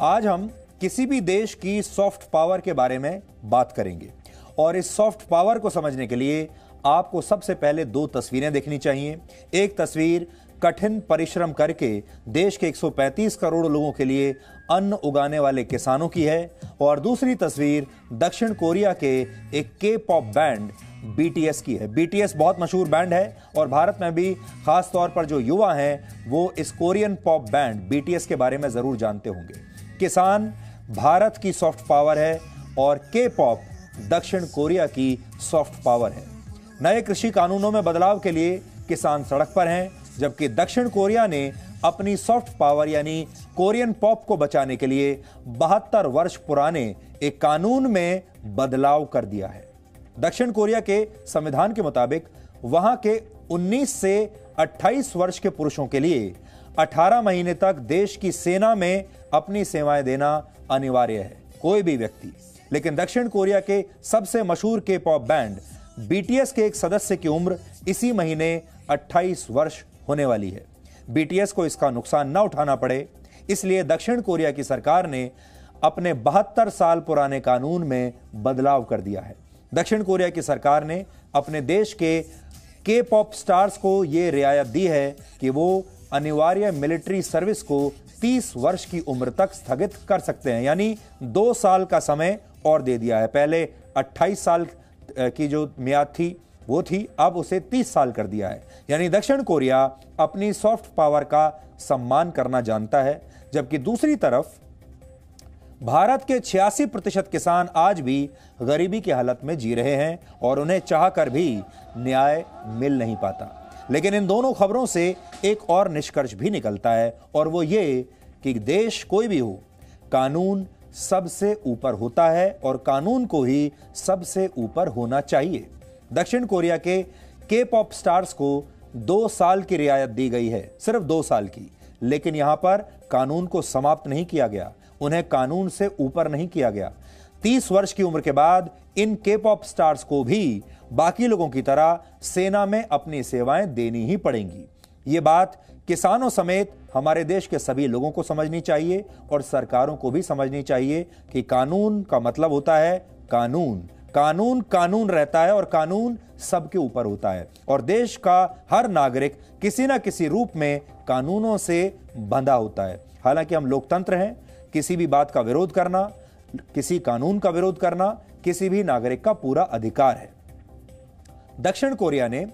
आज हम किसी भी देश की सॉफ्ट पावर के बारे में बात करेंगे। और इस सॉफ्ट पावर को समझने के लिए आपको सबसे पहले दो तस्वीरें देखनी चाहिए। एक तस्वीर कठिन परिश्रम करके देश के 135 करोड़ लोगों के लिए अन्न उगाने वाले किसानों की है। और दूसरी तस्वीर दक्षिण कोरिया के एक के पॉप बैंड बीटीएस की है। बीटीएस बहुत मशहूर बैंड है और भारत में भी खास तौर पर जो युवा हैं, वो इस कोरियन पॉप बैंड बीटीएस के बारे में ज़रूर जानते होंगे। किसान, भारत की सॉफ्ट पावर है और के पॉप दक्षिण कोरिया की सॉफ्ट पावर है। नए कृषि कानूनों में बदलाव के लिए किसान सड़क पर हैं, जबकि दक्षिण कोरिया ने अपनी सॉफ्ट पावर यानी कोरियन पॉप को बचाने के लिए बहत्तर वर्ष पुराने एक कानून में बदलाव कर दिया है। दक्षिण कोरिया के संविधान के मुताबिक वहाँ के 19 से 28 वर्ष के पुरुषों के लिए 18 महीने तक देश की सेना में अपनी सेवाएँ देना अनिवार्य है, कोई भी व्यक्ति। लेकिन दक्षिण कोरिया के सबसे मशहूर के पॉप बैंड बीटीएस के एक सदस्य की उम्र इसी महीने 28 वर्ष होने वाली है। बीटीएस को इसका नुकसान न उठाना पड़े, इसलिए दक्षिण कोरिया की सरकार ने अपने बहत्तर साल पुराने कानून में बदलाव कर दिया है। दक्षिण कोरिया की सरकार ने अपने देश के के पॉप स्टार्स को यह रियायत दी है कि वो अनिवार्य मिलिट्री सर्विस को 30 वर्ष की उम्र तक स्थगित कर सकते हैं। यानी दो साल का समय और दे दिया है। पहले 28 साल की जो मियाद थी, वो थी, अब उसे 30 साल कर दिया है। यानी दक्षिण कोरिया अपनी सॉफ्ट पावर का सम्मान करना जानता है, जबकि दूसरी तरफ़ भारत के 86 प्रतिशत किसान आज भी गरीबी की हालत में जी रहे हैं और उन्हें चाहकर भी न्याय मिल नहीं पाता। लेकिन इन दोनों खबरों से एक और निष्कर्ष भी निकलता है, और वो ये कि देश कोई भी हो, कानून सबसे ऊपर होता है और कानून को ही सबसे ऊपर होना चाहिए। दक्षिण कोरिया के के पॉप स्टार्स को दो साल की रियायत दी गई है, सिर्फ़ दो साल की। लेकिन यहाँ पर कानून को समाप्त नहीं किया गया, उन्हें कानून से ऊपर नहीं किया गया। तीस वर्ष की उम्र के बाद इन के पॉप स्टार्स को भी बाकी लोगों की तरह सेना में अपनी सेवाएँ देनी ही पड़ेंगी। ये बात किसानों समेत हमारे देश के सभी लोगों को समझनी चाहिए और सरकारों को भी समझनी चाहिए कि कानून का मतलब होता है कानून। कानून कानून रहता है और कानून सबके ऊपर होता है और देश का हर नागरिक किसी ना किसी रूप में कानूनों से बंधा होता है। हालाँकि हम लोकतंत्र हैं, किसी भी बात का विरोध करना, किसी कानून का विरोध करना, किसी भी नागरिक का पूरा अधिकार है। दक्षिण कोरिया ने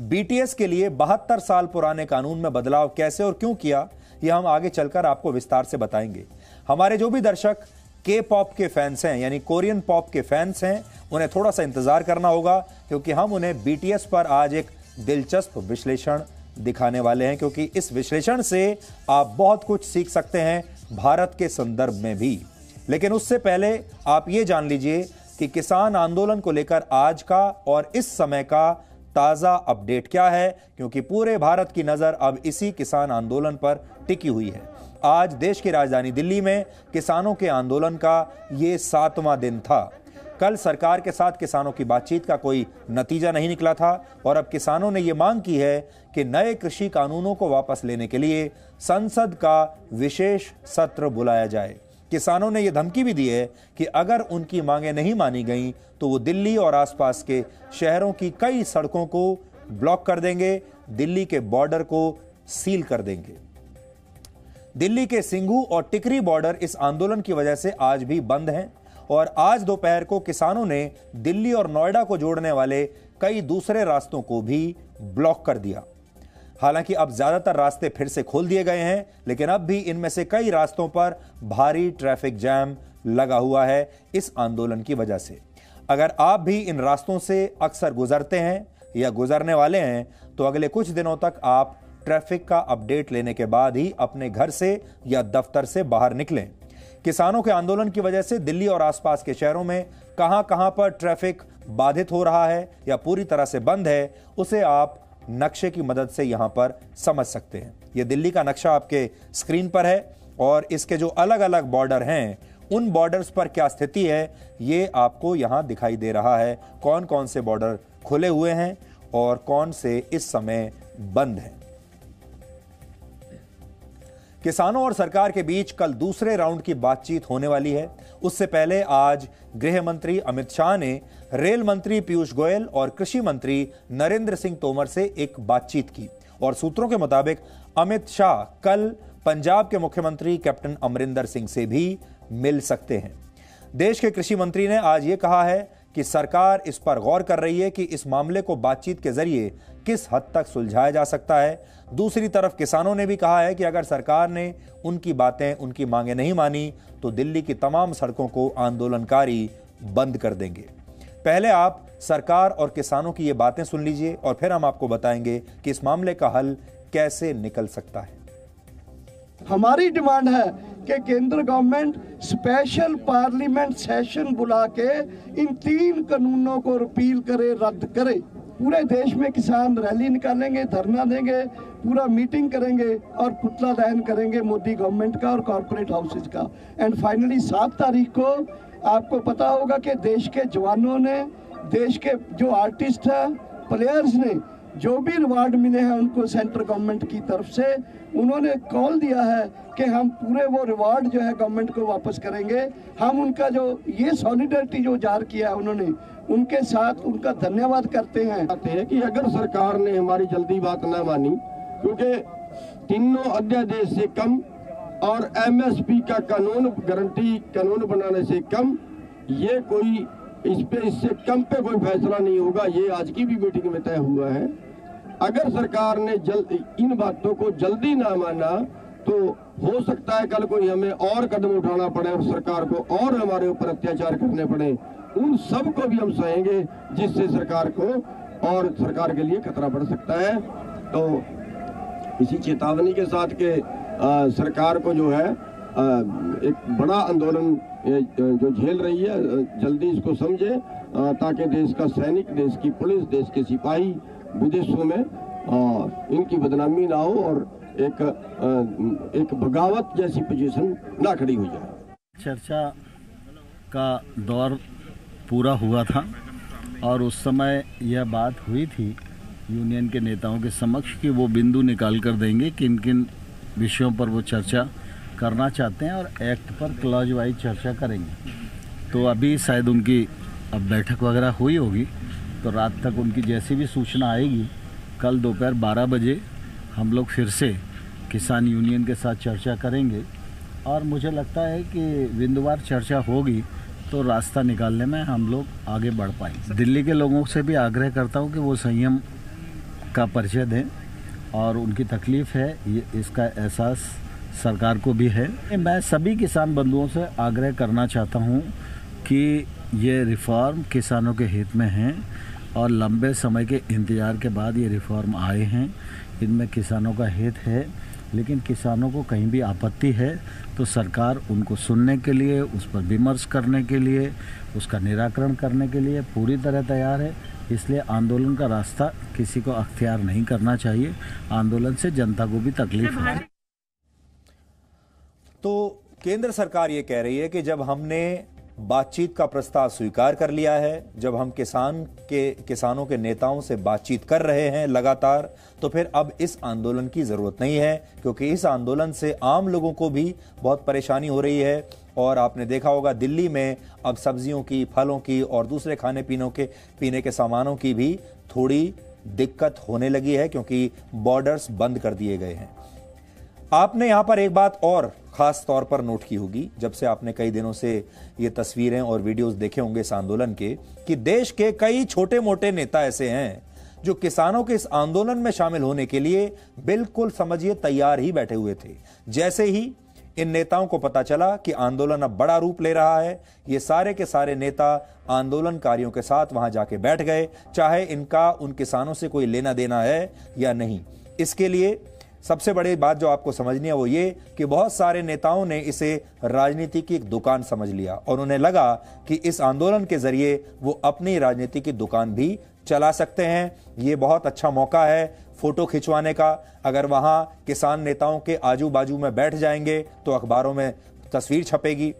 बीटीएस के लिए बहत्तर साल पुराने कानून में बदलाव कैसे और क्यों किया, यह हम आगे चलकर आपको विस्तार से बताएँगे। हमारे जो भी दर्शक के पॉप के फैंस हैं, यानी कोरियन पॉप के फैंस हैं, उन्हें थोड़ा सा इंतज़ार करना होगा, क्योंकि हम उन्हें बीटीएस पर आज एक दिलचस्प विश्लेषण दिखाने वाले हैं, क्योंकि इस विश्लेषण से आप बहुत कुछ सीख सकते हैं भारत के संदर्भ में भी। लेकिन उससे पहले आप ये जान लीजिए कि किसान आंदोलन को लेकर आज का और इस समय का ताज़ा अपडेट क्या है, क्योंकि पूरे भारत की नज़र अब इसी किसान आंदोलन पर टिकी हुई है। आज देश की राजधानी दिल्ली में किसानों के आंदोलन का ये सातवां दिन था। कल सरकार के साथ किसानों की बातचीत का कोई नतीजा नहीं निकला था, और अब किसानों ने ये मांग की है कि नए कृषि कानूनों को वापस लेने के लिए संसद का विशेष सत्र बुलाया जाए। किसानों ने यह धमकी भी दी है कि अगर उनकी मांगे नहीं मानी गई तो वो दिल्ली और आसपास के शहरों की कई सड़कों को ब्लॉक कर देंगे, दिल्ली के बॉर्डर को सील कर देंगे। दिल्ली के सिंघू और टिकरी बॉर्डर इस आंदोलन की वजह से आज भी बंद हैं और आज दोपहर को किसानों ने दिल्ली और नोएडा को जोड़ने वाले कई दूसरे रास्तों को भी ब्लॉक कर दिया। हालाँकि अब ज़्यादातर रास्ते फिर से खोल दिए गए हैं, लेकिन अब भी इनमें से कई रास्तों पर भारी ट्रैफ़िक जैम लगा हुआ है इस आंदोलन की वजह से। अगर आप भी इन रास्तों से अक्सर गुजरते हैं या गुजरने वाले हैं तो अगले कुछ दिनों तक आप ट्रैफ़िक का अपडेट लेने के बाद ही अपने घर से या दफ्तर से बाहर निकलें। किसानों के आंदोलन की वजह से दिल्ली और आसपास के शहरों में कहाँ कहाँ पर ट्रैफ़िक बाधित हो रहा है या पूरी तरह से बंद है, उसे आप नक्शे की मदद से यहाँ पर समझ सकते हैं। यह दिल्ली का नक्शा आपके स्क्रीन पर है और इसके जो अलग अलग बॉर्डर हैं, उन बॉर्डर्स पर क्या स्थिति है, ये आपको यहाँ दिखाई दे रहा है। कौन कौन से बॉर्डर खुले हुए हैं और कौन से इस समय बंद हैं। किसानों और सरकार के बीच कल दूसरे राउंड की बातचीत होने वाली है। उससे पहले आज गृह मंत्री अमित शाह ने रेल मंत्री पीयूष गोयल और कृषि मंत्री नरेंद्र सिंह तोमर से एक बातचीत की और सूत्रों के मुताबिक अमित शाह कल पंजाब के मुख्यमंत्री कैप्टन अमरिंदर सिंह से भी मिल सकते हैं। देश के कृषि मंत्री ने आज ये कहा है कि सरकार इस पर गौर कर रही है कि इस मामले को बातचीत के ज़रिए किस हद तक सुलझाया जा सकता है। दूसरी तरफ़ किसानों ने भी कहा है कि अगर सरकार ने उनकी बातें, उनकी मांगे नहीं मानी तो दिल्ली की तमाम सड़कों को आंदोलनकारी बंद कर देंगे। पहले आप सरकार और किसानों की ये बातें सुन लीजिए और फिर हम आपको बताएँगे कि इस मामले का हल कैसे निकल सकता है। हमारी डिमांड है कि केंद्र गवर्नमेंट स्पेशल पार्लियामेंट सेशन बुला के इन तीन कानूनों को रिपील करे, रद्द करे। पूरे देश में किसान रैली निकालेंगे, धरना देंगे, पूरा मीटिंग करेंगे और पुतला दहन करेंगे मोदी गवर्नमेंट का और कॉरपोरेट हाउसेज का। एंड फाइनली सात तारीख को आपको पता होगा कि देश के जवानों ने, देश के जो आर्टिस्ट हैं प्लेयर्स ने, जो भी रिवार्ड मिले हैं उनको सेंट्रल गवर्नमेंट की तरफ़ से, उन्होंने कॉल दिया है कि हम पूरे वो रिवार्ड जो है गवर्नमेंट को वापस करेंगे। हम उनका जो, ये सॉलिडरिटी जो जार किया है उन्होंने, उनके साथ उनका धन्यवाद करते हैं। आते हैं कि अगर सरकार ने हमारी जल्दी बात ना मानी, क्योंकि तीनों अध्यादेश से कम और एमएसपी का कानून गारंटी कानून बनाने से कम, ये कोई इस पे, इससे कम पे कोई फैसला नहीं होगा, ये आज की भी मीटिंग में तय हुआ है। अगर सरकार ने जल्द इन बातों को जल्दी ना माना तो हो सकता है कल कोई हमें और कदम उठाना पड़े और सरकार को और हमारे ऊपर अत्याचार करने पड़े। उन सबको भी हम सहेंगे, जिससे सरकार को और सरकार के लिए खतरा बढ़ सकता है। तो इसी चेतावनी के साथ के सरकार को जो है एक बड़ा आंदोलन जो झेल रही है जल्दी इसको समझे ताकि देश का सैनिक, देश की पुलिस, देश के सिपाही विदेशों में इनकी बदनामी ना हो और एक एक बगावत जैसी पोजीशन ना खड़ी हो जाए। चर्चा का दौर पूरा हुआ था और उस समय यह बात हुई थी यूनियन के नेताओं के समक्ष कि वो बिंदु निकाल कर देंगे किन किन विषयों पर वो चर्चा करना चाहते हैं और एक्ट पर क्लॉज वाइज चर्चा करेंगे। तो अभी शायद उनकी अब बैठक वगैरह हुई होगी तो रात तक उनकी जैसी भी सूचना आएगी, कल दोपहर 12 बजे हम लोग फिर से किसान यूनियन के साथ चर्चा करेंगे। और मुझे लगता है कि बिंदुवार चर्चा होगी तो रास्ता निकालने में हम लोग आगे बढ़ पाएँगे। दिल्ली के लोगों से भी आग्रह करता हूँ कि वो संयम का परिचय दें। और उनकी तकलीफ़ है, ये इसका एहसास सरकार को भी है। मैं सभी किसान बंधुओं से आग्रह करना चाहता हूँ कि ये रिफॉर्म किसानों के हित में हैं और लंबे समय के इंतज़ार के बाद ये रिफॉर्म आए हैं। इनमें किसानों का हित है, लेकिन किसानों को कहीं भी आपत्ति है तो सरकार उनको सुनने के लिए, उस पर विमर्श करने के लिए, उसका निराकरण करने के लिए पूरी तरह तैयार है। इसलिए आंदोलन का रास्ता किसी को अख्तियार नहीं करना चाहिए। आंदोलन से जनता को भी तकलीफ़ है। तो केंद्र सरकार ये कह रही है कि जब हमने बातचीत का प्रस्ताव स्वीकार कर लिया है, जब हम किसान के, किसानों के नेताओं से बातचीत कर रहे हैं लगातार तो फिर अब इस आंदोलन की ज़रूरत नहीं है, क्योंकि इस आंदोलन से आम लोगों को भी बहुत परेशानी हो रही है। और आपने देखा होगा दिल्ली में अब सब्जियों की, फलों की और दूसरे खाने पीनों के, पीने के सामानों की भी थोड़ी दिक्कत होने लगी है क्योंकि बॉर्डर्स बंद कर दिए गए हैं। आपने यहाँ पर एक बात और खास तौर पर नोट की होगी, जब से आपने कई दिनों से ये तस्वीरें और वीडियोस देखे होंगे इस आंदोलन के, कि देश के कई छोटे मोटे नेता ऐसे हैं, जो किसानों के इस आंदोलन में शामिल होने के लिए बिल्कुल समझिए तैयार ही बैठे हुए थे। जैसे ही इन नेताओं को पता चला कि आंदोलन अब बड़ा रूप ले रहा है। ये सारे के सारे नेता आंदोलनकारियों के साथ वहाँ जाके बैठ गए। चाहे इनका, उन किसानों से कोई लेना देना है या नहीं। इसके लिए सबसे बड़ी बात जो आपको समझनी है वो ये कि बहुत सारे नेताओं ने इसे राजनीति की एक दुकान समझ लिया और उन्हें लगा कि इस आंदोलन के ज़रिए वो अपनी राजनीति की दुकान भी चला सकते हैं। ये बहुत अच्छा मौका है फ़ोटो खिंचवाने का। अगर वहाँ किसान नेताओं के आजू बाजू में बैठ जाएँगे तो अखबारों में तस्वीर छपेगी।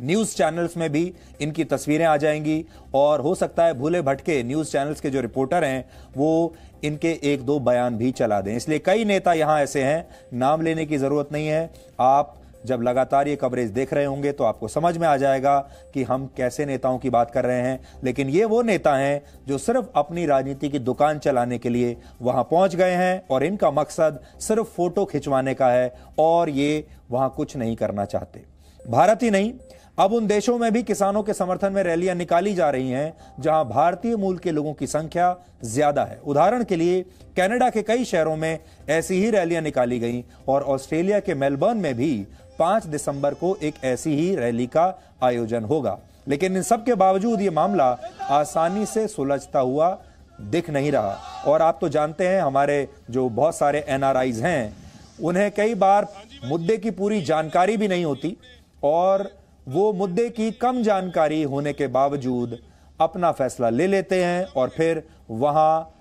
न्यूज़ चैनल्स में भी इनकी तस्वीरें आ जाएँगी। और हो सकता है भूले भटके न्यूज़ चैनल्स के जो रिपोर्टर हैं, वो इनके एक दो बयान भी चला दें। इसलिए कई नेता यहाँ ऐसे हैं, नाम लेने की ज़रूरत नहीं है। आप जब लगातार ये कवरेज देख रहे होंगे तो आपको समझ में आ जाएगा कि हम कैसे नेताओं की बात कर रहे हैं। लेकिन ये वो नेता हैं जो सिर्फ़ अपनी राजनीति की दुकान चलाने के लिए वहाँ पहुँच गए हैं और इनका मकसद सिर्फ़ फ़ोटो खिंचवाने का है और ये वहाँ कुछ नहीं करना चाहते। भारत ही नहीं, अब उन देशों में भी किसानों के समर्थन में रैलियाँ निकाली जा रही हैं, जहाँ भारतीय मूल के लोगों की संख्या ज़्यादा है। उदाहरण के लिए, कनाडा के कई शहरों में ऐसी ही रैलियाँ निकाली गई और ऑस्ट्रेलिया के मेलबर्न में भी पाँच दिसंबर को एक ऐसी ही रैली का आयोजन होगा। लेकिन इन सब के बावजूद ये मामला आसानी से सुलझता हुआ दिख नहीं रहा। और आप तो जानते हैं, हमारे जो बहुत सारे एनआरआईज हैं, उन्हें कई बार मुद्दे की पूरी जानकारी भी नहीं होती और वो मुद्दे की कम जानकारी होने के बावजूद अपना फैसला ले लेते हैं और फिर वहाँ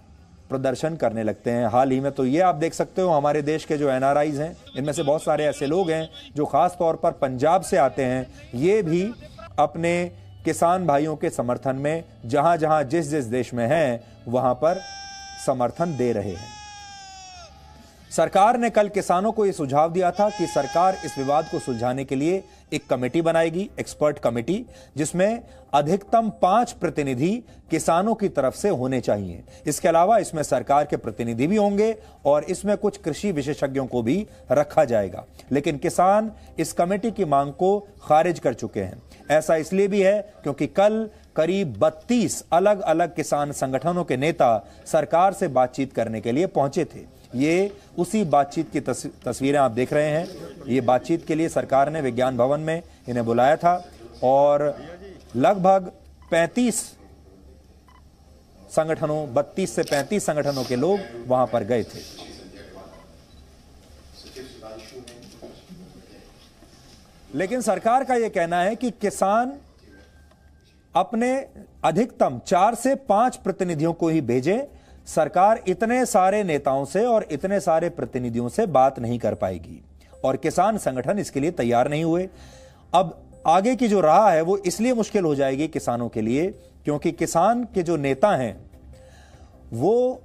प्रदर्शन करने लगते हैं। हाल ही में तो ये आप देख सकते हो, हमारे देश के जो एन हैं, इनमें से बहुत सारे ऐसे लोग हैं जो खास तौर पर पंजाब से आते हैं। ये भी अपने किसान भाइयों के समर्थन में जहाँ जहाँ जिस जिस देश में हैं, वहाँ पर समर्थन दे रहे हैं। सरकार ने कल किसानों को यह सुझाव दिया था कि सरकार इस विवाद को सुलझाने के लिए एक कमेटी बनाएगी, एक्सपर्ट कमेटी, जिसमें अधिकतम पाँच प्रतिनिधि किसानों की तरफ़ से होने चाहिए। इसके अलावा इसमें सरकार के प्रतिनिधि भी होंगे और इसमें कुछ कृषि विशेषज्ञों को भी रखा जाएगा। लेकिन किसान इस कमेटी की मांग को खारिज कर चुके हैं। ऐसा इसलिए भी है क्योंकि कल करीब 32 अलग अलग किसान संगठनों के नेता सरकार से बातचीत करने के लिए पहुँचे थे। ये उसी बातचीत की तस्वीरें आप देख रहे हैं। ये बातचीत के लिए सरकार ने विज्ञान भवन में इन्हें बुलाया था और लगभग 35 संगठनों 32 से 35 संगठनों के लोग वहाँ पर गए थे। लेकिन सरकार का यह कहना है कि किसान अपने अधिकतम चार से पाँच प्रतिनिधियों को ही भेजे सरकार इतने सारे नेताओं से और इतने सारे प्रतिनिधियों से बात नहीं कर पाएगी और किसान संगठन इसके लिए तैयार नहीं हुए। अब आगे की जो राह है वो इसलिए मुश्किल हो जाएगी किसानों के लिए क्योंकि किसान के जो नेता हैं, वो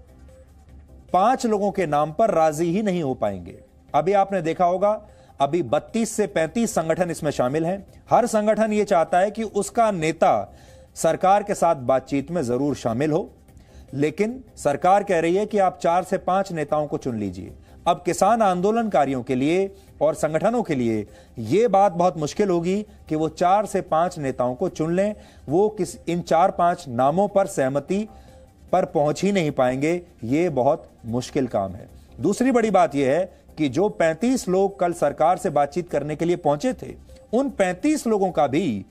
पाँच लोगों के नाम पर राज़ी ही नहीं हो पाएँगे। अभी आपने देखा होगा, अभी 32 से 35 संगठन इसमें शामिल हैं। हर संगठन यह चाहता है कि उसका नेता सरकार के साथ बातचीत में ज़रूर शामिल हो। लेकिन सरकार कह रही है कि आप चार से पाँच नेताओं को चुन लीजिए। अब किसान आंदोलनकारियों के लिए और संगठनों के लिए यह बात बहुत मुश्किल होगी कि वो चार से पाँच नेताओं को चुन लें। वो किस, इन चार पाँच नामों पर सहमति पर पहुँच ही नहीं पाएँगे। ये बहुत मुश्किल काम है। दूसरी बड़ी बात यह है कि जो 35 लोग कल सरकार से बातचीत करने के लिए पहुँचे थे, उन 35 लोगों का भी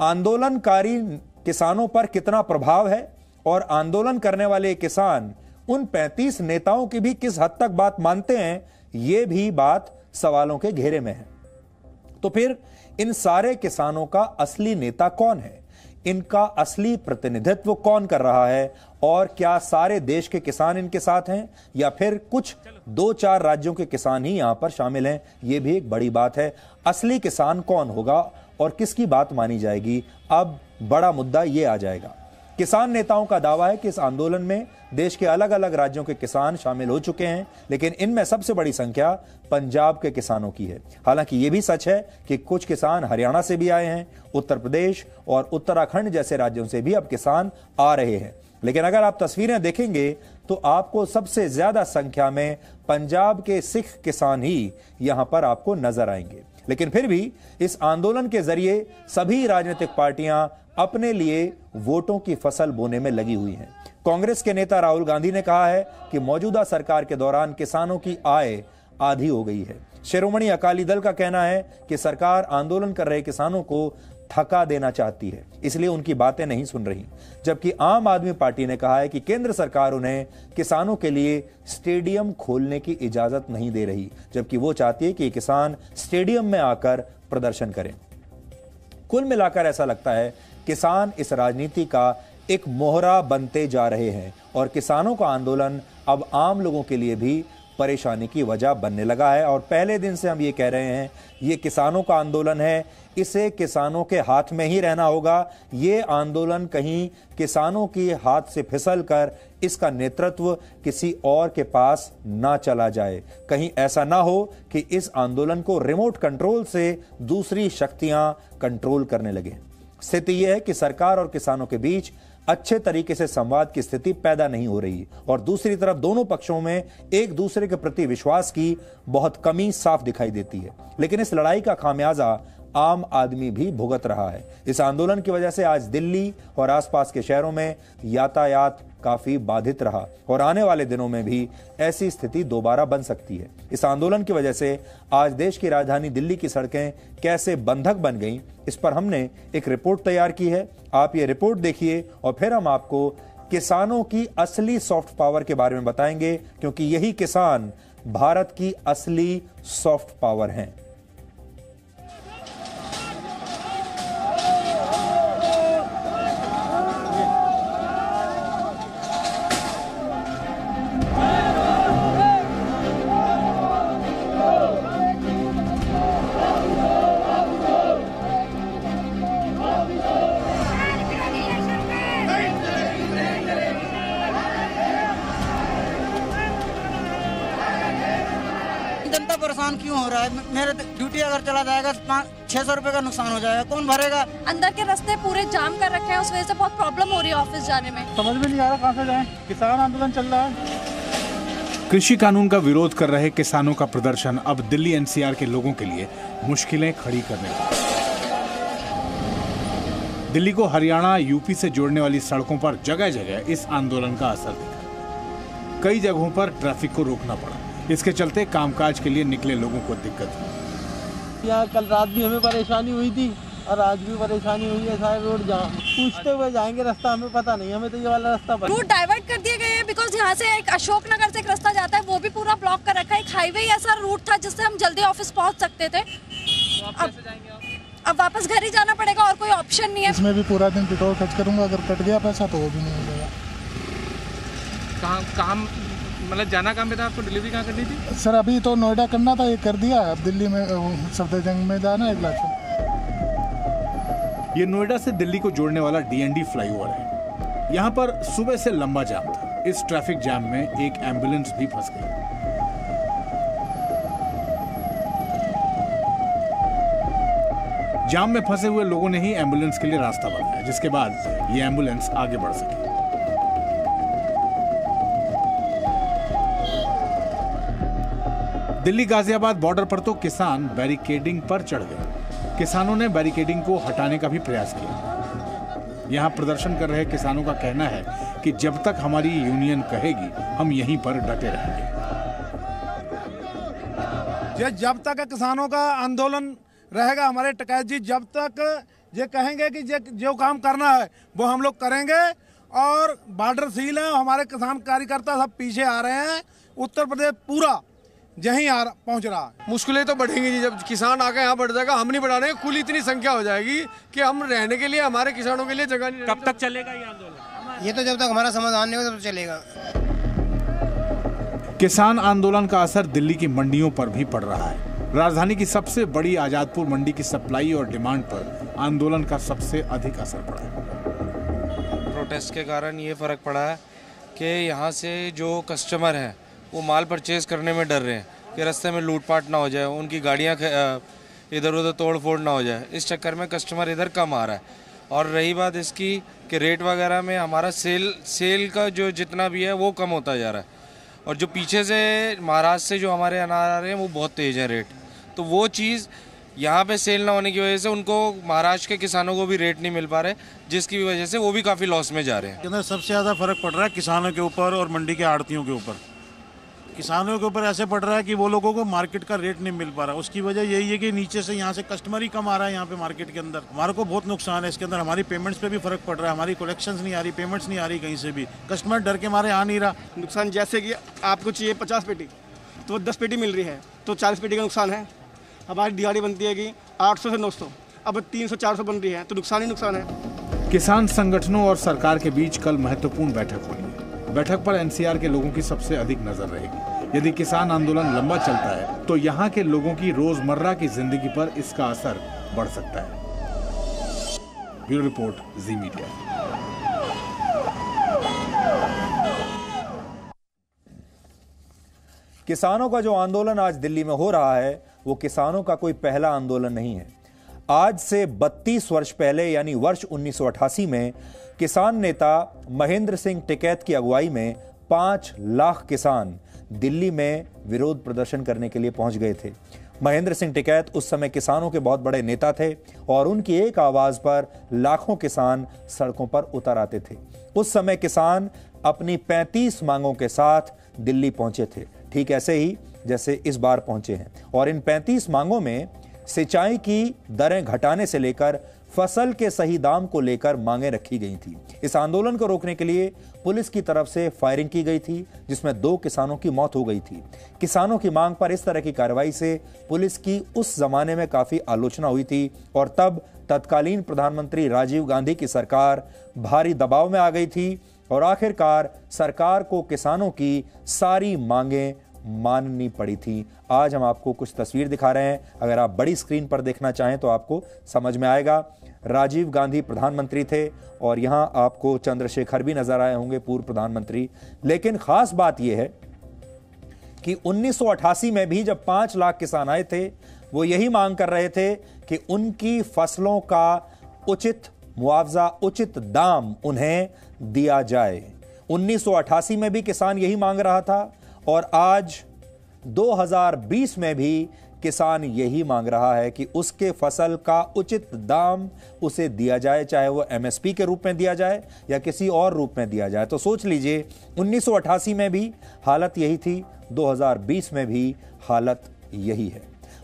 आंदोलनकारी किसानों पर कितना प्रभाव है? और आंदोलन करने वाले किसान, उन 35 नेताओं की भी किस हद तक बात मानते हैं यह भी बात सवालों के घेरे में है। तो फिर, इन सारे किसानों का असली नेता कौन है? इनका असली प्रतिनिधित्व कौन कर रहा है? और क्या सारे देश के किसान इनके साथ हैं? या फिर कुछ दो चार राज्यों के किसान ही यहाँ पर शामिल हैं? यह भी एक बड़ी बात है। असली किसान कौन होगा और किसकी बात मानी जाएगी? अब बड़ा मुद्दा यह आ जाएगा। किसान नेताओं का दावा है कि इस आंदोलन में देश के अलग अलग राज्यों के किसान शामिल हो चुके हैं, लेकिन इनमें सबसे बड़ी संख्या पंजाब के किसानों की है। हालाँकि यह भी सच है कि कुछ किसान हरियाणा से भी आए हैं, उत्तर प्रदेश और उत्तराखंड जैसे राज्यों से भी अब किसान आ रहे हैं। लेकिन अगर आप तस्वीरें देखेंगे तो आपको सबसे ज़्यादा संख्या में पंजाब के सिख किसान ही यहाँ पर आपको नज़र आएँगे। लेकिन फिर भी इस आंदोलन के ज़रिए सभी राजनीतिक पार्टियाँ अपने लिए वोटों की फ़सल बोने में लगी हुई हैं। कांग्रेस के नेता राहुल गांधी ने कहा है कि मौजूदा सरकार के दौरान किसानों की आय आधी हो गई है। शिरोमणि अकाली दल का कहना है कि सरकार आंदोलन कर रहे किसानों को थका देना चाहती है, इसलिए उनकी बातें नहीं सुन रही। जबकि आम आदमी पार्टी ने कहा है कि केंद्र सरकार उन्हें किसानों के लिए स्टेडियम खोलने की इजाज़त नहीं दे रही, जबकि वो चाहती है कि किसान स्टेडियम में आकर प्रदर्शन करें। कुल मिलाकर ऐसा लगता है किसान इस राजनीति का एक मोहरा बनते जा रहे हैं और किसानों का आंदोलन अब आम लोगों के लिए भी परेशानी की वजह बनने लगा है। और पहले दिन से हम ये कह रहे हैं, ये किसानों का आंदोलन है, इसे किसानों के हाथ में ही रहना होगा। ये आंदोलन कहीं किसानों के हाथ से फिसल कर इसका नेतृत्व किसी और के पास ना चला जाए। कहीं ऐसा ना हो कि इस आंदोलन को रिमोट कंट्रोल से दूसरी शक्तियाँ कंट्रोल करने लगे। स्थिति यह है कि सरकार और किसानों के बीच अच्छे तरीके से संवाद की स्थिति पैदा नहीं हो रही और दूसरी तरफ़ दोनों पक्षों में एक दूसरे के प्रति विश्वास की बहुत कमी साफ़ दिखाई देती है। लेकिन इस लड़ाई का खामियाजा आम आदमी भी भुगत रहा है। इस आंदोलन की वजह से आज दिल्ली और आसपास के शहरों में यातायात काफ़ी बाधित रहा और आने वाले दिनों में भी ऐसी स्थिति दोबारा बन सकती है। इस आंदोलन की वजह से आज देश की राजधानी दिल्ली की सड़कें कैसे बंधक बन गईं, इस पर हमने एक रिपोर्ट तैयार की है। आप ये रिपोर्ट देखिए और फिर हम आपको किसानों की असली सॉफ्ट पावर के बारे में बताएँगे, क्योंकि यही किसान भारत की असली सॉफ्ट पावर हैं। छह सौ रुपए का नुकसान हो जाएगा। कौन भरेगा? अंदर के रास्ते पूरे जाम कर रखे हैं उस वजह से बहुत प्रॉब्लम हो रही है ऑफ़िस जाने में। समझ में नहीं आ रहा कहाँ से जाएँ? किसान आंदोलन चल रहा है। कृषि कानून का विरोध कर रहे किसानों का प्रदर्शन अब दिल्ली एनसीआर के लोगों के लिए मुश्किलें खड़ी करने लगा। दिल्ली को हरियाणा यूपी से जोड़ने वाली सड़कों पर जगह जगह इस आंदोलन का असर दिखा। कई जगहों पर ट्रैफ़िक को रोकना पड़ा। इसके चलते कामकाज के लिए निकले लोगों को दिक्कत हुई। यहाँ कल रात भी हमें परेशानी हुई थी और आज भी परेशानी हुई है सारे रोड जहाँ। पूछते हुए जाएँगे रास्ता हमें पता नहीं हमें तो ये वाला रास्ता रूट डाइवर्ट कर दिए गए हैं बिकॉज़ यहाँ से एक अशोक नगर से एक रास्ता जाता है वो भी पूरा ब्लॉक कर रखा है। एक हाईवे ऐसा रूट था जिससे हम जल्दी ऑफ़िस पहुँच सकते थे। अब अब वापस घर ही जाना पड़ेगा और कोई ऑप्शन नहीं है। इसमें भी पूरा दिन पेट्रोल खर्च करूँगा अगर कट गया पैसा तो वो भी नहीं हो जाएगा। काम काम मतलब जाना काम पे था? आपको डिलीवरी कहाँ करनी थी? सर अभी तो नोएडा करना था ये कर दिया। अब दिल्ली में सफदरजंग में जाना एक लाख ये नोएडा से दिल्ली को जोड़ने वाला डीएनडी फ्लाईओवर है। यहाँ पर सुबह से लंबा जाम था। इस ट्रैफ़िक जाम में एक एंबुलेंस भी फंस गई जाम में फंसे हुए लोगों ने ही एंबुलेंस के लिए रास्ता बनाया जिसके बाद ये एंबुलेंस आगे बढ़ सकी। दिल्ली गाजियाबाद बॉर्डर पर तो किसान बैरिकेडिंग पर चढ़ गए। किसानों ने बैरिकेडिंग को हटाने का भी प्रयास किया। यहाँ प्रदर्शन कर रहे किसानों का कहना है कि जब तक हमारी यूनियन कहेगी, हम यहीं पर डटे रहेंगे। जब तक किसानों का आंदोलन रहेगा, हमारे टकैत जी जब तक ये कहेंगे कि ये जो काम करना है, वो हम लोग करेंगे। और बॉर्डर सील है, हमारे किसान कार्यकर्ता सब पीछे आ रहे हैं। उत्तर प्रदेश पूरा यहीं आ पहुँच रहा है। मुश्किलें तो बढ़ेंगी जी जब किसान आके यहाँ बढ़ जाएगा हम नहीं बढ़ा रहे कुल इतनी संख्या हो जाएगी कि हम रहने के लिए हमारे किसानों के लिए जगह नहीं कब तक चलेगा ये आंदोलन? ये तो जब तक हमारा समाधान नहीं होगा तब चलेगा। किसान आंदोलन का असर दिल्ली की मंडियों पर भी पड़ रहा है। राजधानी की सबसे बड़ी आजादपुर मंडी की सप्लाई और डिमांड पर आंदोलन का सबसे अधिक असर पड़ा है। प्रोटेस्ट के कारण ये फ़र्क पड़ा है कि यहाँ से जो कस्टमर हैं वो माल परचेज करने में डर रहे हैं कि रास्ते में लूटपाट ना हो जाए, उनकी गाड़ियाँ इधर उधर तोड़ फोड़ ना हो जाए। इस चक्कर में कस्टमर इधर कम आ रहा है। और रही बात इसकी कि रेट वगैरह में हमारा सेल सेल का जो जितना भी है, वो कम होता जा रहा है। और जो पीछे से महाराष्ट्र से जो हमारे अनार आ रहे हैं, वो बहुत तेज़ है रेट तो वो चीज़ यहाँ पे सेल ना होने की वजह से उनको महाराष्ट्र के किसानों को भी रेट नहीं मिल पा रहे, जिसकी वजह से वो भी काफ़ी लॉस में जा रहे हैं। सबसे ज़्यादा फ़र्क पड़ रहा है किसानों के ऊपर और मंडी के आड़तियों के ऊपर। किसानों के ऊपर ऐसे पड़ रहा है कि वो लोगों को मार्केट का रेट नहीं मिल पा रहा। उसकी वजह यही है कि नीचे से यहाँ से कस्टमर ही कम आ रहा है यहाँ पे मार्केट के अंदर। हमारे को बहुत नुकसान है इसके अंदर हमारी पेमेंट्स पे भी फ़र्क पड़ रहा है हमारी कलेक्शन नहीं आ रही पेमेंट्स नहीं आ रही कहीं से भी। कस्टमर डर के मारे आ नहीं रहा। नुकसान जैसे कि आपको चाहिए पचास पेटी तो दस पेटी मिल रही है तो चालीस पेटी का नुकसान है। हमारी दिहाड़ी बनती है कि आठ सौ से नौ सौ अब तीन सौ चार सौ बन रही है तो नुकसान ही नुकसान है। किसान संगठनों और सरकार के बीच कल महत्वपूर्ण बैठक हुई। बैठक पर एनसीआर के लोगों की सबसे अधिक नज़र रहेगी। यदि किसान आंदोलन लंबा चलता है तो यहाँ के लोगों की रोज़मर्रा की ज़िंदगी पर इसका असर बढ़ सकता है। Bureau report, Zee media. किसानों का जो आंदोलन आज दिल्ली में हो रहा है, वो किसानों का कोई पहला आंदोलन नहीं है। आज से 32 वर्ष पहले, यानी वर्ष 1988 में किसान नेता महेंद्र सिंह टिकैत की अगुवाई में पाँच लाख किसान दिल्ली में विरोध प्रदर्शन करने के लिए पहुँच गए थे। महेंद्र सिंह टिकैत उस समय किसानों के बहुत बड़े नेता थे और उनकी एक आवाज़ पर लाखों किसान सड़कों पर उतर आते थे। उस समय किसान अपनी 35 मांगों के साथ दिल्ली पहुँचे थे। ठीक ऐसे ही जैसे इस बार पहुँचे हैं। और इन 35 मांगों में सिंचाई की दरें घटाने से लेकर फ़सल के सही दाम को लेकर मांगे रखी गई थी। इस आंदोलन को रोकने के लिए पुलिस की तरफ़ से फायरिंग की गई थी, जिसमें दो किसानों की मौत हो गई थी। किसानों की मांग पर इस तरह की कार्रवाई से पुलिस की उस जमाने में काफ़ी आलोचना हुई थी और तब तत्कालीन प्रधानमंत्री राजीव गांधी की सरकार भारी दबाव में आ गई थी और आखिरकार सरकार को किसानों की सारी मांगे माननी पड़ी थी। आज हम आपको कुछ तस्वीर दिखा रहे हैं। अगर आप बड़ी स्क्रीन पर देखना चाहें तो आपको समझ में आएगा। राजीव गांधी प्रधानमंत्री थे और यहाँ आपको चंद्रशेखर भी नज़र आए होंगे पूर्व प्रधानमंत्री। लेकिन खास बात यह है कि 1988 में भी जब पाँच लाख किसान आए थे, वो यही मांग कर रहे थे कि उनकी फ़सलों का उचित मुआवजा, उचित दाम उन्हें दिया जाए। 1988 में भी किसान यही मांग रहा था और आज 2020 में भी किसान यही मांग रहा है कि उसके फ़सल का उचित दाम उसे दिया जाए, चाहे वो एमएसपी के रूप में दिया जाए या किसी और रूप में दिया जाए। तो सोच लीजिए 1988 में भी हालत यही थी 2020 में भी हालत यही है।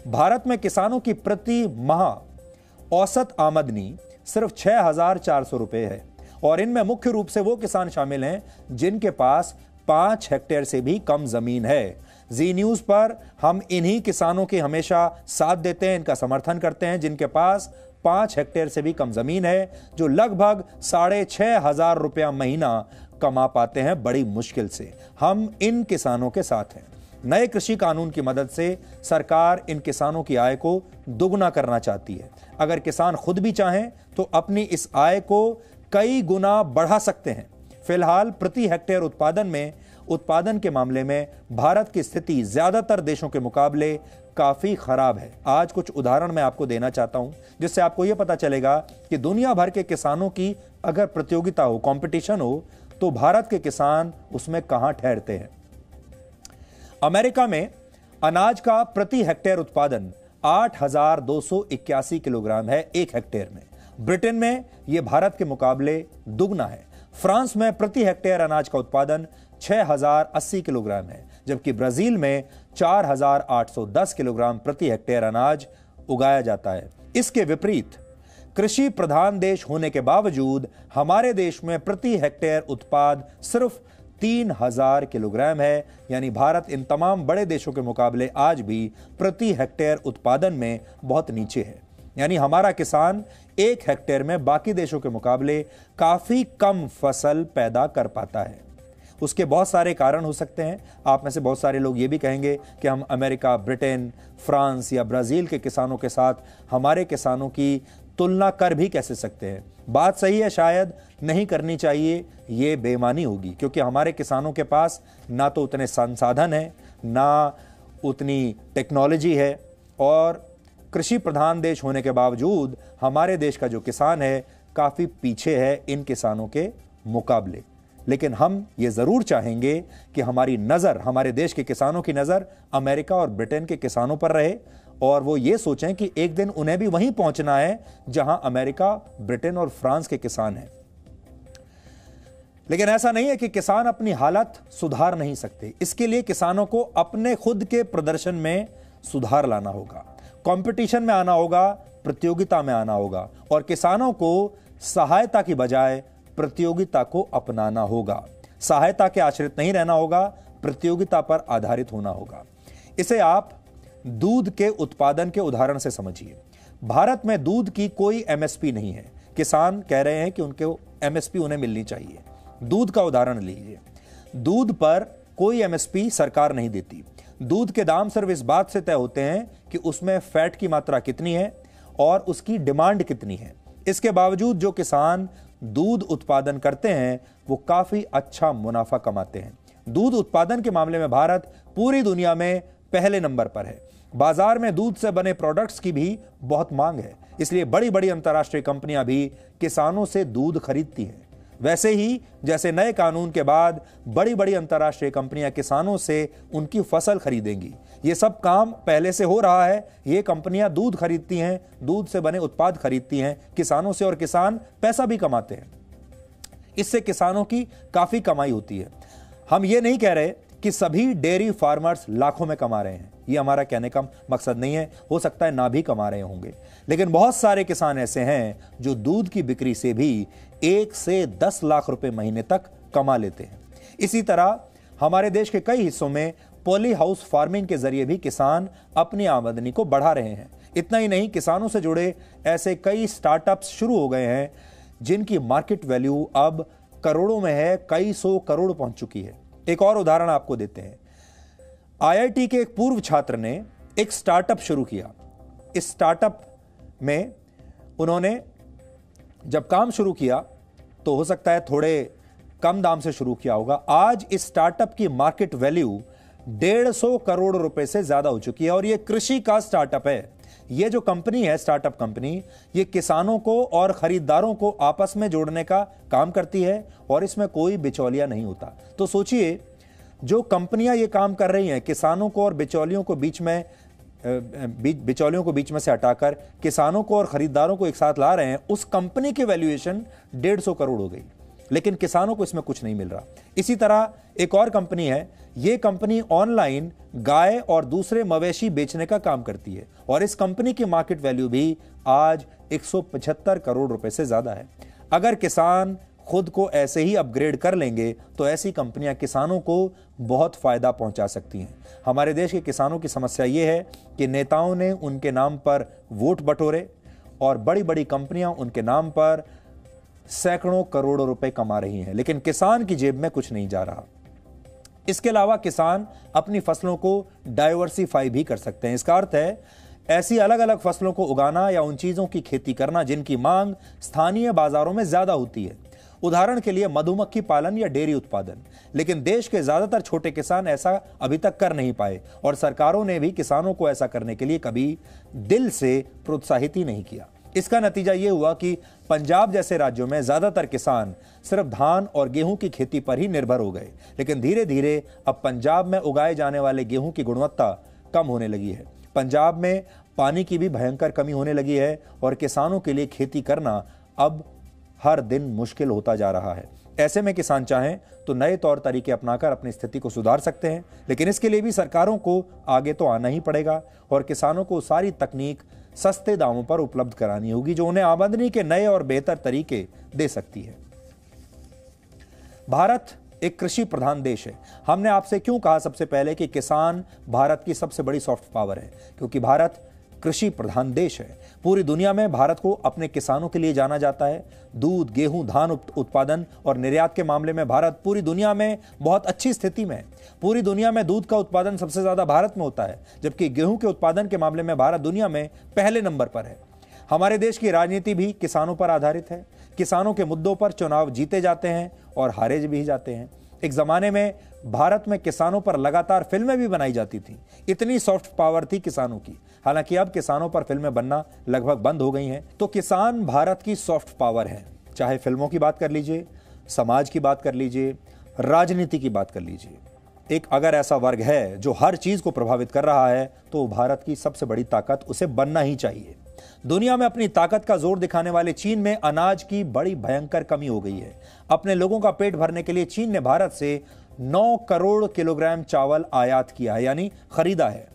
भारत में किसानों की प्रति माह औसत आमदनी सिर्फ़ छह हज़ार चार सौ रुपए है, और इनमें मुख्य रूप से वो किसान शामिल हैं जिनके पास पाँच हेक्टेयर से भी कम ज़मीन है। जी न्यूज़ पर हम इन्हीं किसानों के हमेशा साथ देते हैं, इनका समर्थन करते हैं, जिनके पास पाँच हेक्टेयर से भी कम ज़मीन है, जो लगभग साढ़े छह हज़ार रुपया महीना कमा पाते हैं बड़ी मुश्किल से। हम इन किसानों के साथ हैं। नए कृषि कानून की मदद से सरकार इन किसानों की आय को दुगना करना चाहती है। अगर किसान खुद भी चाहें तो अपनी इस आय को कई गुना बढ़ा सकते हैं। फ़िलहाल प्रति हेक्टेयर उत्पादन में उत्पादन के मामले में भारत की स्थिति ज़्यादातर देशों के मुकाबले काफ़ी खराब है। आज कुछ उदाहरण मैं आपको देना चाहता हूँ, जिससे आपको यह पता चलेगा कि दुनिया भर के किसानों की अगर प्रतियोगिता हो कंपटीशन हो तो भारत के किसान उसमें कहाँ ठहरते हैं? अमेरिका में अनाज का प्रति हेक्टेयर उत्पादन आठ हज़ार दो सौ इक्यासी किलोग्राम है एक हेक्टेयर में। ब्रिटेन में यह भारत के मुकाबले दुगना है। फ्रांस में प्रति हेक्टेयर अनाज का उत्पादन 6080 किलोग्राम है, जबकि ब्राज़ील में 4810 किलोग्राम प्रति हेक्टेयर अनाज उगाया जाता है। इसके विपरीत, कृषि प्रधान देश होने के बावजूद, हमारे देश में प्रति हेक्टेयर उत्पाद सिर्फ़ तीन हज़ार किलोग्राम है, यानी भारत इन तमाम बड़े देशों के मुकाबले आज भी प्रति हेक्टेयर उत्पादन में बहुत नीचे है। यानी हमारा किसान एक हेक्टेयर में बाकी देशों के मुकाबले काफ़ी कम फ़सल पैदा कर पाता है। उसके बहुत सारे कारण हो सकते हैं। आप में से बहुत सारे लोग ये भी कहेंगे कि हम अमेरिका, ब्रिटेन, फ्रांस या ब्राज़ील के किसानों के साथ हमारे किसानों की तुलना कर भी कैसे सकते हैं। बात सही है, शायद नहीं करनी चाहिए, ये बेमानी होगी, क्योंकि हमारे किसानों के पास ना तो उतने संसाधन हैं, ना उतनी टेक्नोलॉजी है और कृषि प्रधान देश होने के बावजूद हमारे देश का जो किसान है, काफ़ी पीछे है इन किसानों के मुकाबले। लेकिन हम ये ज़रूर चाहेंगे कि हमारी नज़र, हमारे देश के किसानों की नज़र अमेरिका और ब्रिटेन के किसानों पर रहे और वो ये सोचें कि एक दिन उन्हें भी वहीं पहुँचना है जहाँ अमेरिका, ब्रिटेन और फ्रांस के किसान हैं। लेकिन ऐसा नहीं है कि किसान अपनी हालत सुधार नहीं सकते। इसके लिए किसानों को अपने खुद के प्रदर्शन में सुधार लाना होगा। कंपटीशन में आना होगा, प्रतियोगिता में आना होगा और किसानों को सहायता की बजाय प्रतियोगिता को अपनाना होगा। सहायता के आश्रित नहीं रहना होगा, प्रतियोगिता पर आधारित होना होगा। इसे आप दूध के उत्पादन के उदाहरण से समझिए। भारत में दूध की कोई एमएसपी नहीं है। किसान कह रहे हैं कि उनके एमएसपी उन्हें मिलनी चाहिए। दूध का उदाहरण लीजिए। दूध पर कोई एमएसपी सरकार नहीं देती। दूध के दाम सिर्फ़ इस बात से तय होते हैं कि उसमें फैट की मात्रा कितनी है और उसकी डिमांड कितनी है। इसके बावजूद जो किसान दूध उत्पादन करते हैं, वो काफ़ी अच्छा मुनाफा कमाते हैं। दूध उत्पादन के मामले में भारत पूरी दुनिया में पहले नंबर पर है। बाज़ार में दूध से बने प्रोडक्ट्स की भी बहुत मांग है। इसलिए बड़ी बड़ी अंतर्राष्ट्रीय कंपनियाँ भी किसानों से दूध खरीदती हैं। वैसे ही, जैसे नए कानून के बाद बड़ी बड़ी अंतर्राष्ट्रीय कंपनियाँ किसानों से उनकी फ़सल खरीदेंगी। ये सब काम पहले से हो रहा है। ये कंपनियाँ दूध खरीदती हैं, दूध से बने उत्पाद खरीदती हैं। किसानों से और किसान पैसा भी कमाते हैं। इससे किसानों की काफ़ी कमाई होती है। हम ये नहीं कह रहे कि सभी डेयरी फार्मर्स लाखों में कमा रहे हैं। ये हमारा कहने का मकसद नहीं है। हो सकता है ना भी कमा रहे होंगे। लेकिन बहुत सारे किसान ऐसे हैं जो दूध की बिक्री से भी एक से दस लाख रुपए महीने तक कमा लेते हैं। इसी तरह हमारे देश के कई हिस्सों में पोली हाउस फ़ार्मिंग के ज़रिए भी किसान अपनी आमदनी को बढ़ा रहे हैं। इतना ही नहीं, किसानों से जुड़े ऐसे कई स्टार्टअप्स शुरू हो गए हैं, जिनकी मार्केट वैल्यू अब करोड़ों में है, कई सौ करोड़ पहुँच चुकी है। एक और उदाहरण आपको देते हैं। आईआईटी के एक पूर्व छात्र ने एक स्टार्टअप शुरू किया। इस स्टार्टअप में उन्होंने जब काम शुरू किया तो हो सकता है थोड़े कम दाम से शुरू किया होगा। आज इस स्टार्टअप की मार्केट वैल्यू डेढ़ सौ करोड़ रुपए से ज़्यादा हो चुकी है और यह कृषि का स्टार्टअप है। यह जो कंपनी है, स्टार्टअप कंपनी, ये किसानों को और खरीदारों को आपस में जोड़ने का काम करती है और इसमें कोई बिचौलिया नहीं होता। तो सोचिए, जो कंपनियाँ ये काम कर रही हैं, किसानों को और बिचौलियों को बीच में बिचौलियों को बीच में से हटाकर किसानों को और खरीदारों को एक साथ ला रहे हैं, उस कंपनी की वैल्यूएशन डेढ़ सौ करोड़ हो गई। लेकिन किसानों को इसमें कुछ नहीं मिल रहा। इसी तरह एक और कंपनी है, ये कंपनी ऑनलाइन गाय और दूसरे मवेशी बेचने का काम करती है और इस कंपनी की मार्केट वैल्यू भी आज 175 करोड़ रुपए से ज़्यादा है। अगर किसान खुद को ऐसे ही अपग्रेड कर लेंगे तो ऐसी कंपनियाँ किसानों को बहुत फ़ायदा पहुँचा सकती हैं। हमारे देश के किसानों की समस्या ये है कि नेताओं ने उनके नाम पर वोट बटोरे और बड़ी बड़ी कंपनियाँ उनके नाम पर सैकड़ों करोड़ों रुपए कमा रही हैं, लेकिन किसान की जेब में कुछ नहीं जा रहा। इसके अलावा किसान अपनी फ़सलों को डाइवर्सिफाई भी कर सकते हैं। इसका अर्थ है, ऐसी अलग अलग फ़सलों को उगाना या उन चीज़ों की खेती करना जिनकी मांग स्थानीय बाजारों में ज़्यादा होती है। उदाहरण के लिए मधुमक्खी पालन या डेयरी उत्पादन। लेकिन देश के ज़्यादातर छोटे किसान ऐसा अभी तक कर नहीं पाए और सरकारों ने भी किसानों को ऐसा करने के लिए कभी दिल से प्रोत्साहित ही नहीं किया। इसका नतीजा ये हुआ कि पंजाब जैसे राज्यों में ज़्यादातर किसान सिर्फ़ धान और गेहूँ की खेती पर ही निर्भर हो गए। लेकिन धीरे धीरे अब पंजाब में उगाए जाने वाले गेहूँ की गुणवत्ता कम होने लगी है। पंजाब में पानी की भी भयंकर कमी होने लगी है और किसानों के लिए खेती करना अब हर दिन मुश्किल होता जा रहा है। ऐसे में किसान चाहें तो नए तौर तरीके अपनाकर अपनी स्थिति को सुधार सकते हैं, लेकिन इसके लिए भी सरकारों को आगे तो आना ही पड़ेगा और किसानों को सारी तकनीक सस्ते दामों पर उपलब्ध करानी होगी, जो उन्हें आमदनी के नए और बेहतर तरीके दे सकती है। भारत एक कृषि प्रधान देश है। हमने आपसे क्यों कहा सबसे पहले कि किसान भारत की सबसे बड़ी सॉफ्ट पावर है? क्योंकि भारत कृषि प्रधान देश है। पूरी दुनिया में भारत को अपने किसानों के लिए जाना जाता है। दूध, गेहूँ, धान उत्पादन और निर्यात के मामले में भारत पूरी दुनिया में बहुत अच्छी स्थिति में है। पूरी दुनिया में दूध का उत्पादन सबसे ज़्यादा भारत में होता है, जबकि गेहूँ के उत्पादन के मामले में भारत दुनिया में पहले नंबर पर है। हमारे देश की राजनीति भी किसानों पर आधारित है। किसानों के मुद्दों पर चुनाव जीते जाते हैं और हारे भी जाते हैं। एक जमाने में भारत में किसानों पर लगातार फ़िल्में भी बनाई जाती थी। इतनी सॉफ्ट पावर थी किसानों की। हालाँकि अब किसानों पर फ़िल्में बनना लगभग बंद हो गई हैं। तो किसान भारत की सॉफ्ट पावर है। चाहे फ़िल्मों की बात कर लीजिए, समाज की बात कर लीजिए, राजनीति की बात कर लीजिए। एक अगर ऐसा वर्ग है जो हर चीज़ को प्रभावित कर रहा है तो भारत की सबसे बड़ी ताकत उसे बनना ही चाहिए। दुनिया में अपनी ताकत का ज़ोर दिखाने वाले चीन में अनाज की बड़ी भयंकर कमी हो गई है। अपने लोगों का पेट भरने के लिए चीन ने भारत से 9 करोड़ किलोग्राम चावल आयात किया है, यानी खरीदा है।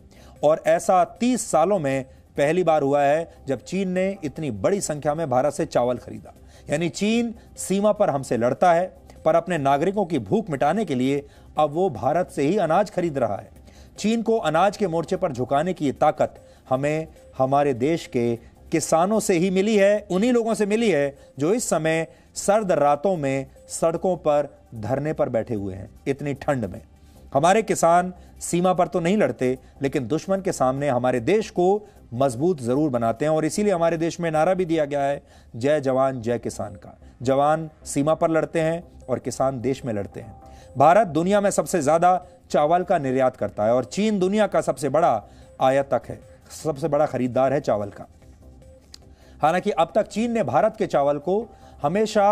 और ऐसा 30 सालों में पहली बार हुआ है जब चीन ने इतनी बड़ी संख्या में भारत से चावल खरीदा। यानी चीन सीमा पर हमसे लड़ता है, पर अपने नागरिकों की भूख मिटाने के लिए अब वो भारत से ही अनाज खरीद रहा है। चीन को अनाज के मोर्चे पर झुकाने की ताकत हमें हमारे देश के किसानों से ही मिली है, उन्हीं लोगों से मिली है, जो इस समय सर्द रातों में सड़कों पर धरने पर बैठे हुए हैं, इतनी ठंड में। हमारे किसान सीमा पर तो नहीं लड़ते, लेकिन दुश्मन के सामने हमारे देश को मज़बूत ज़रूर बनाते हैं, और इसीलिए हमारे देश में नारा भी दिया गया है, जय जवान, जय किसान का। जवान सीमा पर लड़ते हैं और किसान देश में लड़ते हैं। भारत दुनिया में सबसे ज़्यादा चावल का निर्यात करता है और चीन दुनिया का सबसे बड़ा आयातक है, सबसे बड़ा खरीदार है चावल का। हालाँकि अब तक चीन ने भारत के चावल को हमेशा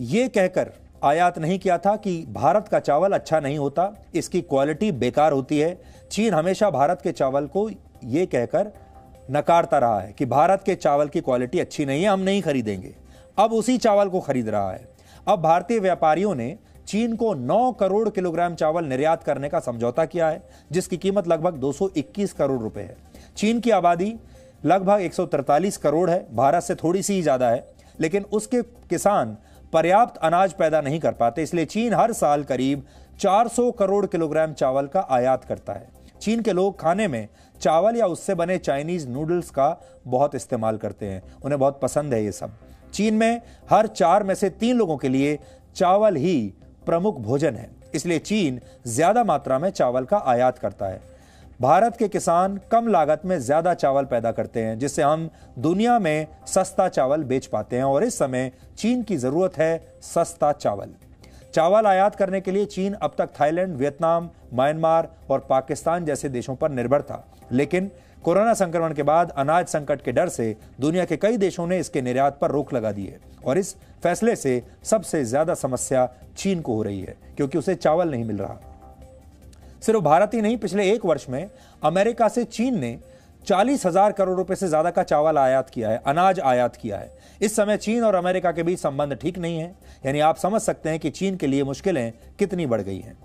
यह कहकर आयात नहीं किया था कि भारत का चावल अच्छा नहीं होता, इसकी क्वालिटी बेकार होती है। चीन हमेशा भारत के चावल को यह कहकर नकारता रहा है कि भारत के चावल की क्वालिटी अच्छी नहीं है, हम नहीं खरीदेंगे। अब उसी चावल को खरीद रहा है। अब भारतीय व्यापारियों ने चीन को 9 करोड़ किलोग्राम चावल निर्यात करने का समझौता किया है, जिसकी कीमत लगभग 221 करोड़ रुपए है। चीन की आबादी लगभग 143 करोड़ है, भारत से थोड़ी सी ही ज़्यादा है, लेकिन उसके किसान पर्याप्त अनाज पैदा नहीं कर पाते, इसलिए चीन हर साल करीब 400 करोड़ किलोग्राम चावल का आयात करता है। चीन के लोग खाने में चावल या उससे बने चाइनीज़ नूडल्स का बहुत इस्तेमाल करते हैं, उन्हें बहुत पसंद है ये सब। चीन में हर चार में से तीन लोगों के लिए चावल ही प्रमुख भोजन है। इसलिए चीन ज़्यादा मात्रा में चावल का आयात करता है। भारत के किसान कम लागत में ज़्यादा चावल पैदा करते हैं, जिससे हम दुनिया में सस्ता चावल बेच पाते हैं और इस समय चीन की ज़रूरत है सस्ता चावल। चावल आयात करने के लिए चीन अब तक थाईलैंड, वियतनाम, म्यांमार और पाकिस्तान जैसे देशों पर निर्भर था। लेकिन कोरोना संक्रमण के बाद अनाज संकट के डर से दुनिया के कई देशों ने इसके निर्यात पर रोक लगा दी है। और इस फैसले से सबसे ज़्यादा समस्या चीन को हो रही है, क्योंकि उसे चावल नहीं मिल रहा। सिर्फ़ भारत ही नहीं, पिछले एक वर्ष में अमेरिका से चीन ने चालीस हज़ार करोड़ रुपए से ज़्यादा का चावल आयात किया है, अनाज आयात किया है। इस समय चीन और अमेरिका के बीच संबंध ठीक नहीं है, यानी आप समझ सकते हैं कि चीन के लिए मुश्किलें कितनी बढ़ गई हैं।